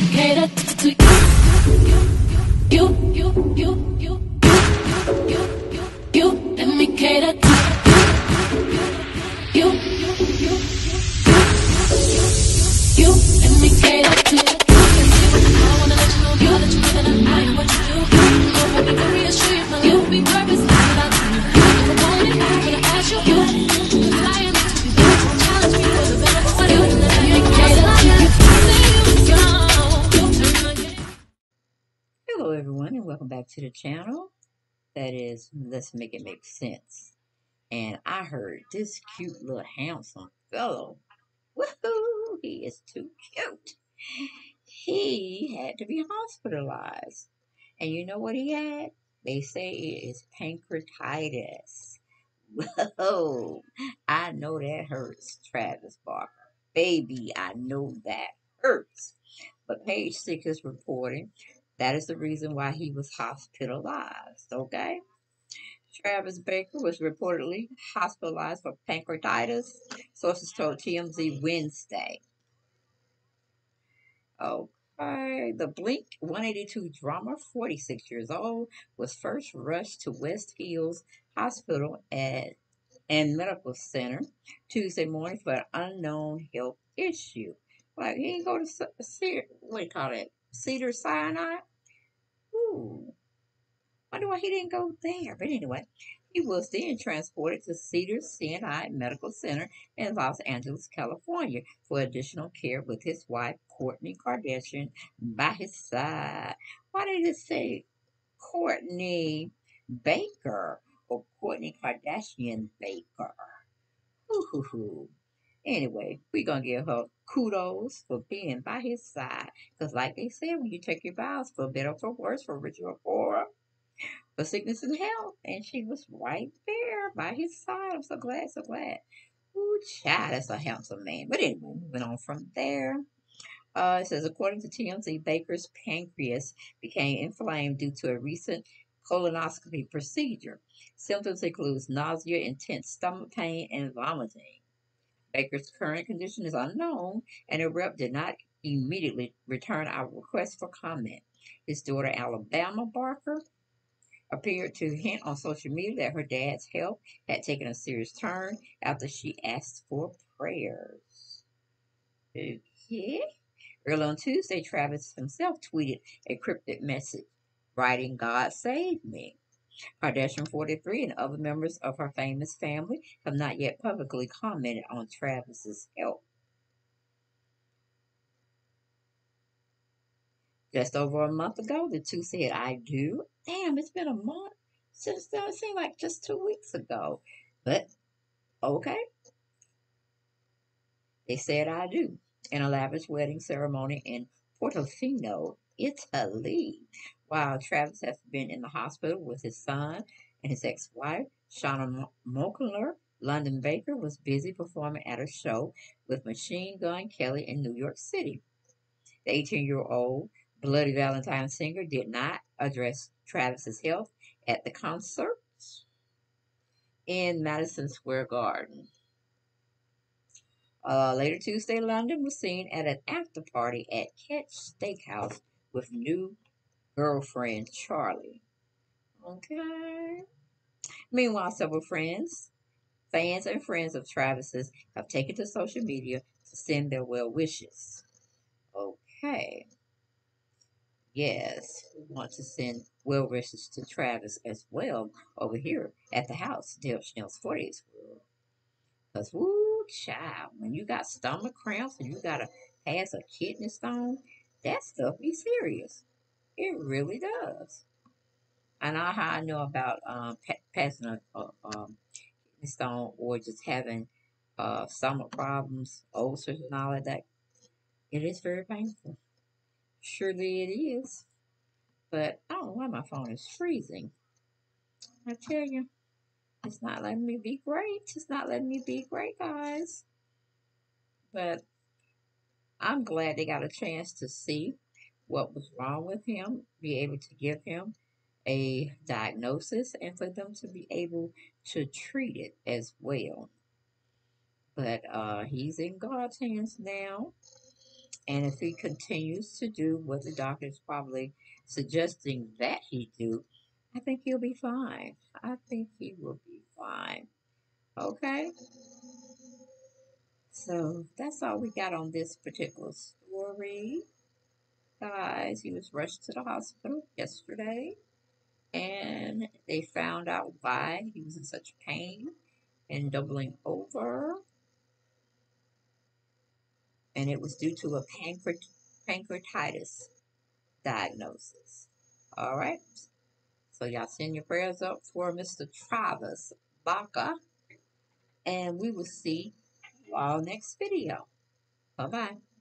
cater to you. You, you, you, you, you, you, you, me cater to you. You, you, you, Hello, everyone, and welcome back to the channel. That is, let's make it make sense. And I heard this cute little handsome fellow. Woohoo! He is too cute. He had to be hospitalized. And you know what he had? They say it is pancreatitis. Whoa! I know that hurts, Travis Barker. Baby, I know that hurts. But page six is reporting that is the reason why he was hospitalized, okay? Travis Barker was reportedly hospitalized for pancreatitis, sources told TMZ Wednesday. Okay, the Blink 182 drummer, 46 years old, was first rushed to West Hills Hospital at, and Medical Center Tuesday morning for an unknown health issue. Like, he didn't go to C- what do you call it? Cedar Sinai? Wonder why he didn't go there. But anyway, he was then transported to Cedar Sinai Medical Center in Los Angeles, California, for additional care with his wife, Kourtney Kardashian, by his side. Why did it say Kourtney Barker or Kourtney Kardashian Barker? Ooh. Anyway, we're going to give her kudos for being by his side. Because, like they said, when you take your vows for better or for worse, for richer or poorer, for sickness and health, and she was right there by his side. I'm so glad, so glad. Ooh, child, that's a handsome man. But anyway, moving on from there. Uh, it says, according to TMZ, Barker's pancreas became inflamed due to a recent colonoscopy procedure. Symptoms include nausea, intense stomach pain, and vomiting. Barker's current condition is unknown, and a rep did not immediately return our request for comment. His daughter, Alabama Barker, appeared to hint on social media that her dad's health had taken a serious turn after she asked for prayers. Okay. Early on Tuesday, Travis himself tweeted a cryptic message, writing, God save me. Kardashian 43 and other members of her famous family have not yet publicly commented on Travis's health. Just over a month ago, the two said, I do. Damn, it's been a month since then. It seemed like just two weeks ago. But, okay. They said, I do. In a lavish wedding ceremony in Portofino, Italy. While Travis has been in the hospital with his son and his ex wife, Shanna Moakler, Landon Barker was busy performing at a show with Machine Gun Kelly in New York City. The 18 year old Bloody Valentine singer did not address Travis's health at the concert in Madison Square Garden. Uh, later Tuesday, London was seen at an after party at Catch Steakhouse with new girlfriend Charlie. Okay. Meanwhile, several friends, fans, and friends of Travis's have taken to social media to send their well wishes. Okay. Yes, we want to send well wishes to Travis as well over here at the house, Dale Schnell's 40th World. Because, woo, child, when you got stomach cramps and you got to pass a kidney stone, that stuff be serious. It really does. I know how I know about um, pa- passing a, a um, kidney stone or just having uh, stomach problems, ulcers, and all of that. It is very painful. Surely it is. But I don't know why my phone is freezing. I tell you, it's not letting me be great. It's not letting me be great, guys. But I'm glad they got a chance to see what was wrong with him, be able to give him a diagnosis, and for them to be able to treat it as well. But uh, he's in God's hands now. And if he continues to do what the doctor is probably suggesting that he do, I think he'll be fine. I think he will be fine. Okay? So that's all we got on this particular story. Guys, he was rushed to the hospital yesterday and they found out why he was in such pain and doubling over. And it was due to a pancreat- pancreatitis diagnosis. All right. So y'all send your prayers up for Mr. Travis Barker. And we will see y'all next video. Bye bye.